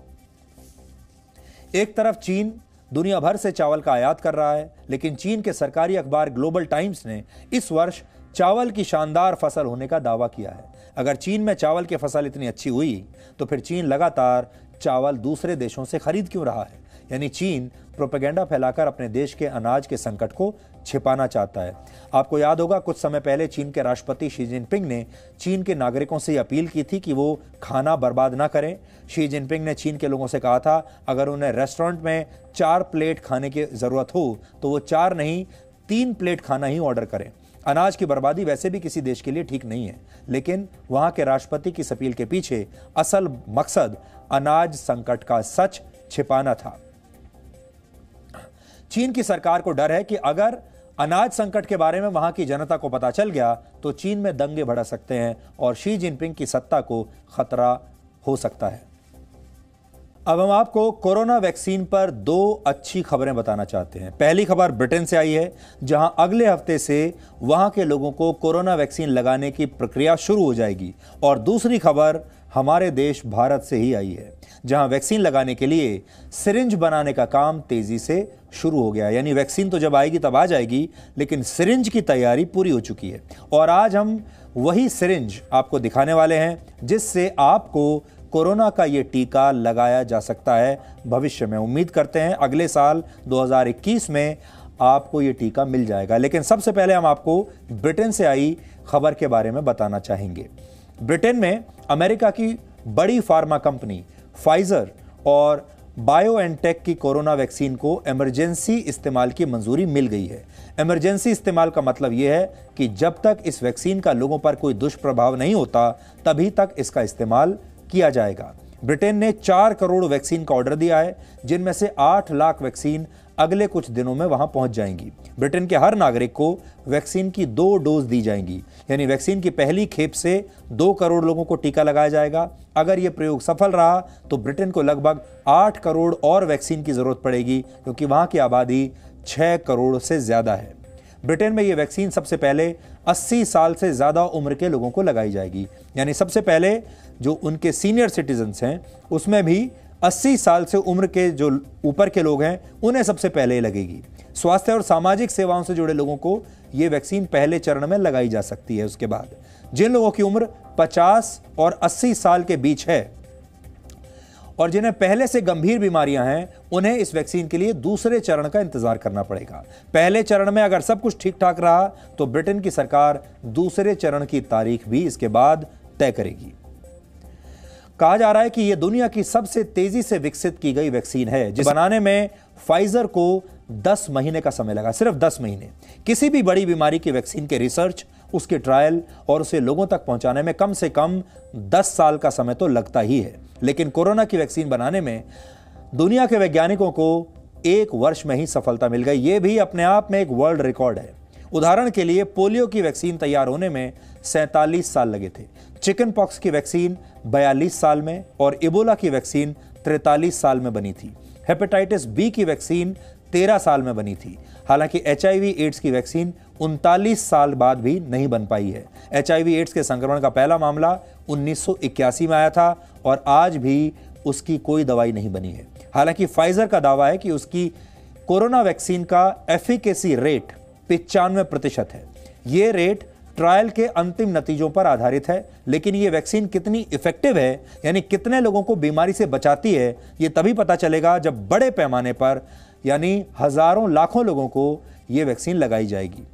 एक तरफ़ चीन दुनिया भर से चावल का आयात कर रहा है, लेकिन चीन के सरकारी अखबार ग्लोबल टाइम्स ने इस वर्ष चावल की शानदार फ़सल होने का दावा किया है। अगर चीन में चावल की फ़सल इतनी अच्छी हुई तो फिर चीन लगातार चावल दूसरे देशों से खरीद क्यों रहा है? यानी चीन प्रोपेगेंडा फैलाकर अपने देश के अनाज के संकट को छिपाना चाहता है। आपको याद होगा, कुछ समय पहले चीन के राष्ट्रपति शी जिनपिंग ने चीन के नागरिकों से अपील की थी कि वो खाना बर्बाद ना करें। शी जिनपिंग ने चीन के लोगों से कहा था, अगर उन्हें रेस्टोरेंट में चार प्लेट खाने की ज़रूरत हो तो वो चार नहीं, तीन प्लेट खाना ही ऑर्डर करें। अनाज की बर्बादी वैसे भी किसी देश के लिए ठीक नहीं है, लेकिन वहाँ के राष्ट्रपति की अपील के पीछे असल मकसद अनाज संकट का सच छिपाना था। चीन की सरकार को डर है कि अगर अनाज संकट के बारे में वहाँ की जनता को पता चल गया तो चीन में दंगे बढ़ा सकते हैं और शी जिनपिंग की सत्ता को खतरा हो सकता है। अब हम आपको कोरोना वैक्सीन पर दो अच्छी खबरें बताना चाहते हैं। पहली खबर ब्रिटेन से आई है, जहाँ अगले हफ़्ते से वहाँ के लोगों को कोरोना वैक्सीन लगाने की प्रक्रिया शुरू हो जाएगी, और दूसरी खबर हमारे देश भारत से ही आई है, जहाँ वैक्सीन लगाने के लिए सिरिंज बनाने का काम तेज़ी से शुरू हो गया यानी वैक्सीन तो जब आएगी तब आ जाएगी, लेकिन सिरिंज की तैयारी पूरी हो चुकी है। और आज हम वही सिरिंज आपको दिखाने वाले हैं, जिससे आपको कोरोना का ये टीका लगाया जा सकता है। भविष्य में उम्मीद करते हैं अगले साल 2021 में आपको ये टीका मिल जाएगा। लेकिन सबसे पहले हम आपको ब्रिटेन से आई खबर के बारे में बताना चाहेंगे। ब्रिटेन में अमेरिका की बड़ी फार्मा कंपनी फाइजर और बायो एनटेक की कोरोना वैक्सीन को इमरजेंसी इस्तेमाल की मंजूरी मिल गई है। इमरजेंसी इस्तेमाल का मतलब यह है कि जब तक इस वैक्सीन का लोगों पर कोई दुष्प्रभाव नहीं होता, तभी तक इसका इस्तेमाल किया जाएगा। ब्रिटेन ने चार करोड़ वैक्सीन का ऑर्डर दिया है, जिनमें से आठ लाख वैक्सीन अगले कुछ दिनों में वहाँ पहुँच जाएँगी। ब्रिटेन के हर नागरिक को वैक्सीन की दो डोज दी जाएँगी, यानी वैक्सीन की पहली खेप से दो करोड़ लोगों को टीका लगाया जाएगा। अगर यह प्रयोग सफल रहा तो ब्रिटेन को लगभग आठ करोड़ और वैक्सीन की ज़रूरत पड़ेगी, क्योंकि वहाँ की आबादी छह करोड़ से ज़्यादा है। ब्रिटेन में ये वैक्सीन सबसे पहले 80 साल से ज़्यादा उम्र के लोगों को लगाई जाएगी। यानी सबसे पहले जो उनके सीनियर सिटीजन हैं, उसमें भी 80 साल से उम्र के जो ऊपर के लोग हैं, उन्हें सबसे पहले लगेगी। स्वास्थ्य और सामाजिक सेवाओं से जुड़े लोगों को ये वैक्सीन पहले चरण में लगाई जा सकती है। उसके बाद जिन लोगों की उम्र 50 और 80 साल के बीच है और जिन्हें पहले से गंभीर बीमारियाँ हैं, उन्हें इस वैक्सीन के लिए दूसरे चरण का इंतज़ार करना पड़ेगा। पहले चरण में अगर सब कुछ ठीक ठाक रहा तो ब्रिटेन की सरकार दूसरे चरण की तारीख भी इसके बाद तय करेगी। कहा जा रहा है कि यह दुनिया की सबसे तेज़ी से विकसित की गई वैक्सीन है, जिस बनाने में फाइजर को 10 महीने का समय लगा, सिर्फ़ 10 महीने। किसी भी बड़ी बीमारी की वैक्सीन के रिसर्च उसके ट्रायल और उसे लोगों तक पहुँचाने में कम से कम 10 साल का समय तो लगता ही है। लेकिन कोरोना की वैक्सीन बनाने में दुनिया के वैज्ञानिकों को एक वर्ष में ही सफलता मिल गई। ये भी अपने आप में एक वर्ल्ड रिकॉर्ड है। उदाहरण के लिए पोलियो की वैक्सीन तैयार होने में सैतालीस साल लगे थे। चिकन पॉक्स की वैक्सीन 42 साल में और इबोला की वैक्सीन 43 साल में बनी थी। हेपेटाइटिस बी की वैक्सीन 13 साल में बनी थी। हालाँकि एचआईवी एड्स की वैक्सीन उनतालीस साल बाद भी नहीं बन पाई है। एचआईवी एड्स के संक्रमण का पहला मामला 1981 में आया था और आज भी उसकी कोई दवाई नहीं बनी है। हालाँकि फाइजर का दावा है कि उसकी कोरोना वैक्सीन का एफिकेसी रेट पिचानवे प्रतिशत है। ये रेट ट्रायल के अंतिम नतीजों पर आधारित है, लेकिन ये वैक्सीन कितनी इफ़ेक्टिव है, यानी कितने लोगों को बीमारी से बचाती है, ये तभी पता चलेगा जब बड़े पैमाने पर, यानी हज़ारों लाखों लोगों को ये वैक्सीन लगाई जाएगी।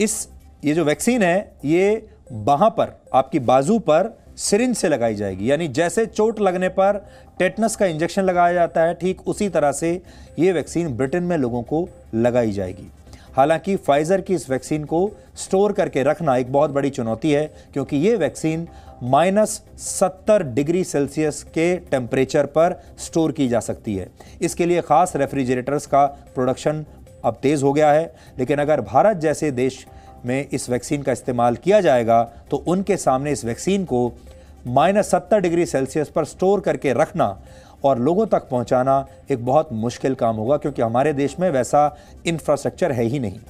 इस, ये जो वैक्सीन है, ये वहाँ पर, आपकी बाजू पर सिरिंज से लगाई जाएगी। यानी जैसे चोट लगने पर टेटनस का इंजेक्शन लगाया जाता है, ठीक उसी तरह से ये वैक्सीन ब्रिटेन में लोगों को लगाई जाएगी। हालाँकि फाइजर की इस वैक्सीन को स्टोर करके रखना एक बहुत बड़ी चुनौती है, क्योंकि ये वैक्सीन माइनस सत्तर डिग्री सेल्सियस के टेम्परेचर पर स्टोर की जा सकती है। इसके लिए खास रेफ्रिजरेटर्स का प्रोडक्शन अब तेज हो गया है, लेकिन अगर भारत जैसे देश में इस वैक्सीन का इस्तेमाल किया जाएगा तो उनके सामने इस वैक्सीन को माइनस सत्तर डिग्री सेल्सियस पर स्टोर करके रखना और लोगों तक पहुंचाना एक बहुत मुश्किल काम होगा, क्योंकि हमारे देश में वैसा इंफ्रास्ट्रक्चर है ही नहीं।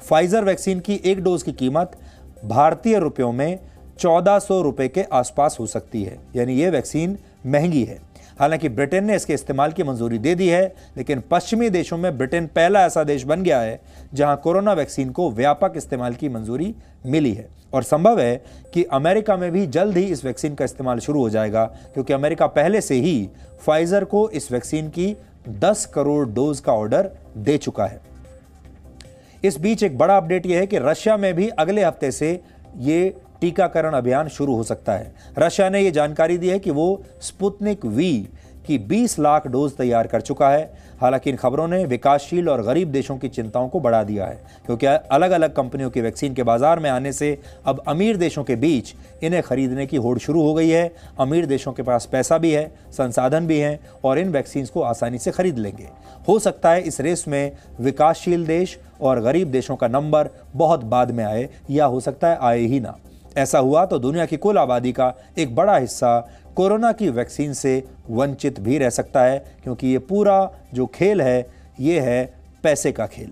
फाइजर वैक्सीन की एक डोज की कीमत भारतीय रुपयों में चौदह सौ रुपए के आसपास हो सकती है, यानी ये वैक्सीन महँगी है। हालाँकि ब्रिटेन ने इसके इस्तेमाल की मंजूरी दे दी है, लेकिन पश्चिमी देशों में ब्रिटेन पहला ऐसा देश बन गया है जहाँ कोरोना वैक्सीन को व्यापक इस्तेमाल की मंजूरी मिली है। और संभव है कि अमेरिका में भी जल्द ही इस वैक्सीन का इस्तेमाल शुरू हो जाएगा, क्योंकि अमेरिका पहले से ही फाइजर को इस वैक्सीन की 10 करोड़ डोज का ऑर्डर दे चुका है। इस बीच एक बड़ा अपडेट यह है कि रशिया में भी अगले हफ़्ते से ये टीकाकरण अभियान शुरू हो सकता है। रशिया ने यह जानकारी दी है कि वो स्पुतनिक वी की 20 लाख डोज तैयार कर चुका है। हालाँकि इन खबरों ने विकासशील और गरीब देशों की चिंताओं को बढ़ा दिया है, क्योंकि अलग अलग कंपनियों की वैक्सीन के बाज़ार में आने से अब अमीर देशों के बीच इन्हें खरीदने की होड़ शुरू हो गई है। अमीर देशों के पास पैसा भी है, संसाधन भी हैं और इन वैक्सीन को आसानी से खरीद लेंगे। हो सकता है इस रेस में विकासशील देश और गरीब देशों का नंबर बहुत बाद में आए या हो सकता है आए ही ना। ऐसा हुआ तो दुनिया की कुल आबादी का एक बड़ा हिस्सा कोरोना की वैक्सीन से वंचित भी रह सकता है, क्योंकि ये पूरा जो खेल है, ये है पैसे का खेल।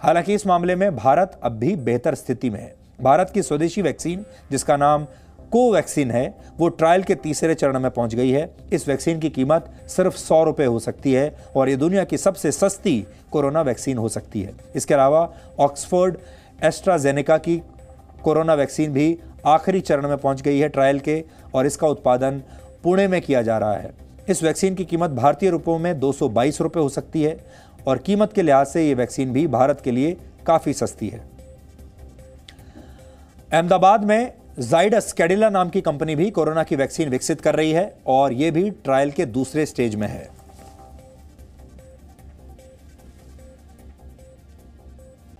हालाँकि इस मामले में भारत अब भी बेहतर स्थिति में है। भारत की स्वदेशी वैक्सीन, जिसका नाम कोवैक्सीन है, वो ट्रायल के तीसरे चरण में पहुँच गई है। इस वैक्सीन की कीमत सिर्फ़ सौ रुपये हो सकती है और ये दुनिया की सबसे सस्ती कोरोना वैक्सीन हो सकती है। इसके अलावा ऑक्सफोर्ड एस्ट्राजेनेका की कोरोना वैक्सीन भी आखिरी चरण में पहुँच गई है ट्रायल के और इसका उत्पादन पुणे में किया जा रहा है। इस वैक्सीन की कीमत भारतीय रुपयों में दो सौ बाईस रुपए हो सकती है और कीमत के लिहाज से ये वैक्सीन भी भारत के लिए काफ़ी सस्ती है। अहमदाबाद में जाइडस कैडिला नाम की कंपनी भी कोरोना की वैक्सीन विकसित कर रही है और यह भी ट्रायल के दूसरे स्टेज में है।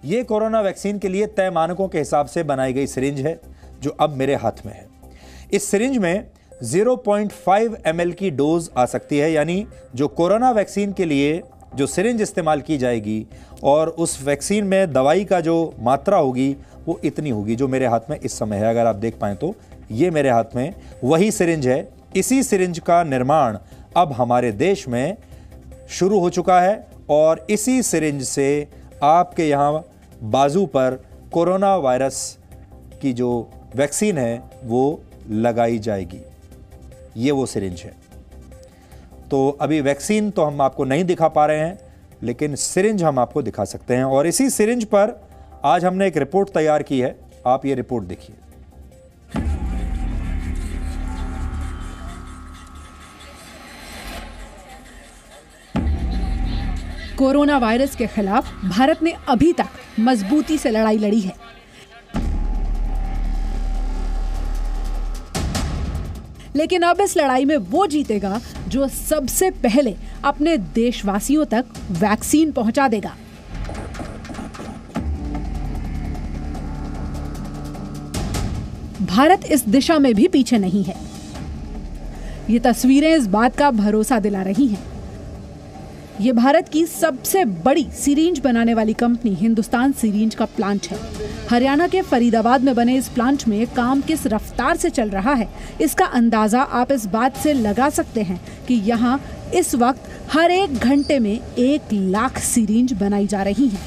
यह कोरोना वैक्सीन के लिए तय मानकों के हिसाब से बनाई गई सिरिंज है। जो अब मेरे हाथ में है। इस सिरिंज में 0.5 ml की डोज आ सकती है, यानी जो कोरोना वैक्सीन के लिए जो सिरिंज इस्तेमाल की जाएगी और उस वैक्सीन में दवाई का जो मात्रा होगी, वो इतनी होगी जो मेरे हाथ में इस समय है। अगर आप देख पाए तो ये मेरे हाथ में वही सिरिंज है। इसी सिरिंज का निर्माण अब हमारे देश में शुरू हो चुका है और इसी सिरिंज से आपके यहाँ बाजू पर कोरोना वायरस की जो वैक्सीन है, वो लगाई जाएगी। ये वो सिरिंज है। तो अभी वैक्सीन तो हम आपको नहीं दिखा पा रहे हैं, लेकिन सिरिंज हम आपको दिखा सकते हैं। और इसी सिरिंज पर आज हमने एक रिपोर्ट तैयार की है। आप ये रिपोर्ट देखिए। कोरोना वायरस के खिलाफ भारत ने अभी तक मजबूती से लड़ाई लड़ी है। लेकिन अब इस लड़ाई में वो जीतेगा जो सबसे पहले अपने देशवासियों तक वैक्सीन पहुँचा देगा। भारत इस दिशा में भी पीछे नहीं है। ये तस्वीरें इस बात का भरोसा दिला रही हैं ये भारत की सबसे बड़ी सीरींज बनाने वाली कंपनी हिंदुस्तान सीरींज का प्लांट है। हरियाणा के फरीदाबाद में बने इस प्लांट में काम किस रफ्तार से चल रहा है, इसका अंदाज़ा आप इस बात से लगा सकते हैं कि यहाँ इस वक्त हर एक घंटे में एक लाख सीरींज बनाई जा रही है।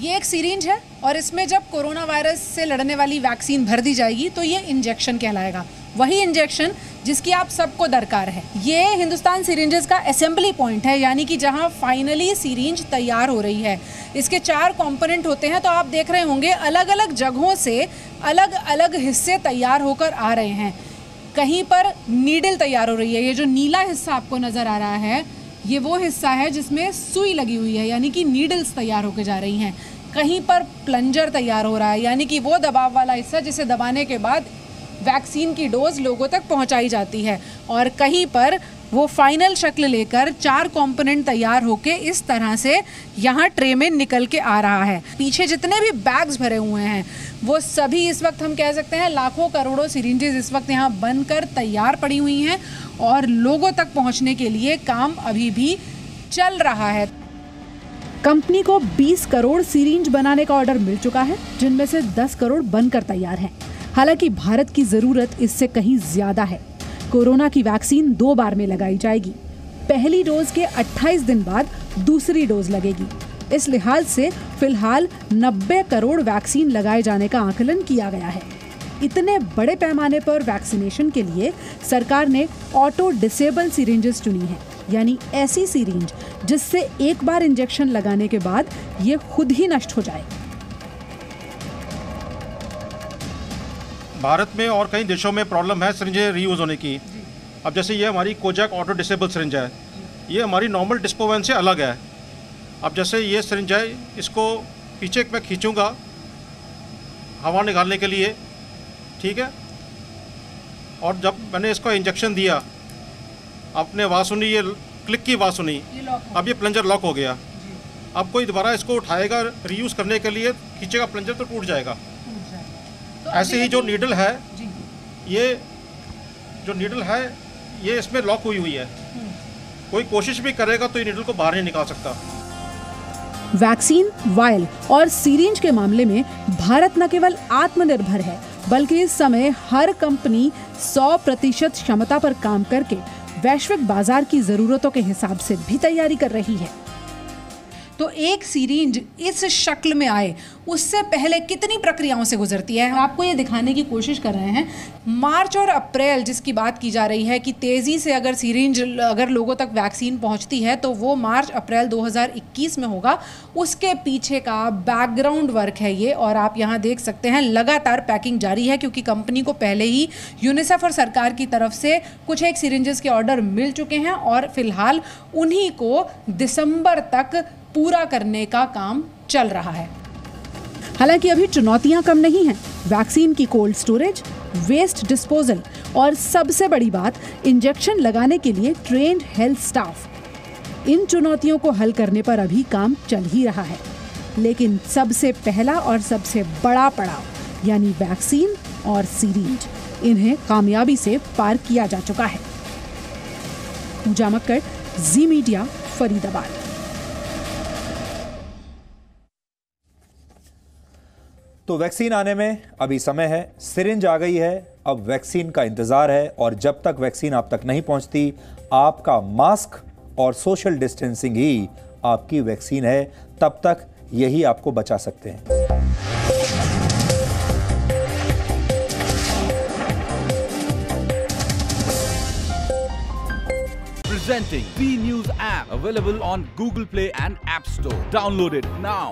ये एक सीरींज है और इसमें जब कोरोना वायरस से लड़ने वाली वैक्सीन भर दी जाएगी तो ये इंजेक्शन कहलाएगा। वही इंजेक्शन जिसकी आप सबको दरकार है। ये हिंदुस्तान सीरेंजेस का असेंबली पॉइंट है, यानी कि जहाँ फाइनली सीरेंज तैयार हो रही है। इसके चार कंपोनेंट होते हैं तो आप देख रहे होंगे अलग अलग जगहों से अलग अलग हिस्से तैयार होकर आ रहे हैं। कहीं पर नीडल तैयार हो रही है। ये जो नीला हिस्सा आपको नज़र आ रहा है, ये वो हिस्सा है जिसमें सुई लगी हुई है, यानी कि नीडल्स तैयार होकर जा रही हैं। कहीं पर प्लंजर तैयार हो रहा है, यानी कि वो दबाव वाला हिस्सा जिसे दबाने के बाद वैक्सीन की डोज लोगों तक पहुंचाई जाती है और कहीं पर वो फाइनल शक्ल लेकर चार कंपोनेंट तैयार होके इस तरह से यहाँ ट्रे में निकल के आ रहा है। पीछे जितने भी बैग्स भरे हुए हैं, वो सभी इस वक्त हम कह सकते हैं लाखों करोड़ों सिरिंजेस इस वक्त यहाँ बनकर तैयार पड़ी हुई हैं और लोगों तक पहुँचने के लिए काम अभी भी चल रहा है। कंपनी को 20 करोड़ सीरींज बनाने का ऑर्डर मिल चुका है, जिनमें से 10 करोड़ बनकर तैयार हैं। हालाँकि भारत की ज़रूरत इससे कहीं ज़्यादा है। कोरोना की वैक्सीन दो बार में लगाई जाएगी। पहली डोज के 28 दिन बाद दूसरी डोज लगेगी। इस लिहाज से फ़िलहाल 90 करोड़ वैक्सीन लगाए जाने का आकलन किया गया है। इतने बड़े पैमाने पर वैक्सीनेशन के लिए सरकार ने ऑटो डिसेबल सीरेंजेस चुनी है, यानी ऐसी सीरेंज जिससे एक बार इंजेक्शन लगाने के बाद ये खुद ही नष्ट हो जाए। भारत में और कई देशों में प्रॉब्लम है सरिंजें रीयूज़ होने की। अब जैसे ये हमारी कोजैक ऑटो डिसेबल सरिंज है ये हमारी नॉर्मल डिस्पोवेन से अलग है। अब जैसे ये सरिंज है इसको पीछे मैं खींचूँगा हवा निकालने के लिए ठीक है? और जब मैंने इसको इंजेक्शन दिया आपने आवाज़ सुनी ये क्लिक की आवाज़ सुनी अब ये प्लंजर लॉक हो गया। अब कोई दोबारा इसको उठाएगा रीयूज़ करने के लिए खींचेगा प्लंजर तो टूट जाएगा। ऐसे ही जो नीडल है ये जो नीडल है ये इसमें लॉक हुई हुई है। कोई कोशिश भी करेगा तो ये नीडल को बाहर नहीं निकाल सकता। वैक्सीन वायल और सीरेंज के मामले में भारत न केवल आत्मनिर्भर है बल्कि इस समय हर कंपनी 100 प्रतिशत क्षमता पर काम करके वैश्विक बाज़ार की जरूरतों के हिसाब से भी तैयारी कर रही है। तो एक सीरींज इस शक्ल में आए, उससे पहले कितनी प्रक्रियाओं से गुजरती है? हम आपको ये दिखाने की कोशिश कर रहे हैं। मार्च और अप्रैल, जिसकी बात की जा रही है कि तेज़ी से अगर सीरींज, अगर लोगों तक वैक्सीन पहुँचती है तो वो मार्च, अप्रैल 2021 में होगा। उसके पीछे का बैकग्राउंड वर्क है ये, और आप यहाँ देख सकते हैं, लगातार पैकिंग जारी है, क्योंकि कंपनी को पहले ही यूनिसेफ और सरकार की तरफ़ से कुछ एक सीरेंजेस के ऑर्डर मिल चुके हैं, और फ़िलहाल उन्हीं को दिसंबर तक पूरा करने का काम चल रहा है। हालाँकि अभी चुनौतियाँ कम नहीं हैं। वैक्सीन की कोल्ड स्टोरेज, वेस्ट डिस्पोजल और सबसे बड़ी बात, इंजेक्शन लगाने के लिए ट्रेंड हेल्थ स्टाफ। इन चुनौतियों को हल करने पर अभी काम चल ही रहा है। लेकिन सबसे पहला और सबसे बड़ा पड़ाव, यानी वैक्सीन और सीरीज़, इन्हें कामयाबी से पार किया जा चुका है। Puja Makkar, Zee media, Faridabad. तो वैक्सीन आने में अभी समय है, सिरिंज आ गई है, अब वैक्सीन का इंतज़ार है और जब तक वैक्सीन आप तक नहीं पहुँचती, आपका मास्क और सोशल डिस्टेंसिंग ही आपकी वैक्सीन है, तब तक यही आपको बचा सकते हैं Presenting B News app, available on Google Play and App Store. Download it now.